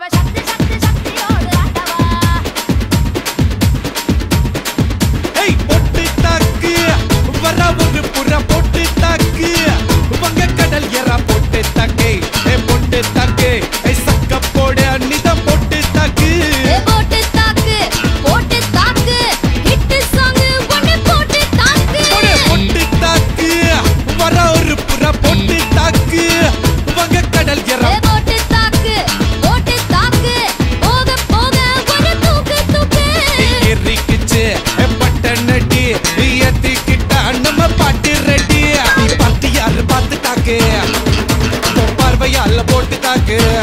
give shot this I get